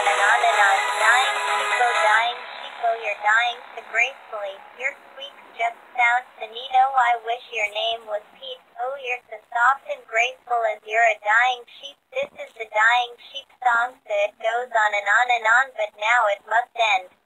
on and on and on. Dying, Chico, dying, Chico, you're dying so gracefully. Your squeaks just sound finito. I wish your name was Pete. Oh, you're so soft and graceful as you're a dying sheep. This is the dying sheep song, so it goes on and on and on, but now it must end.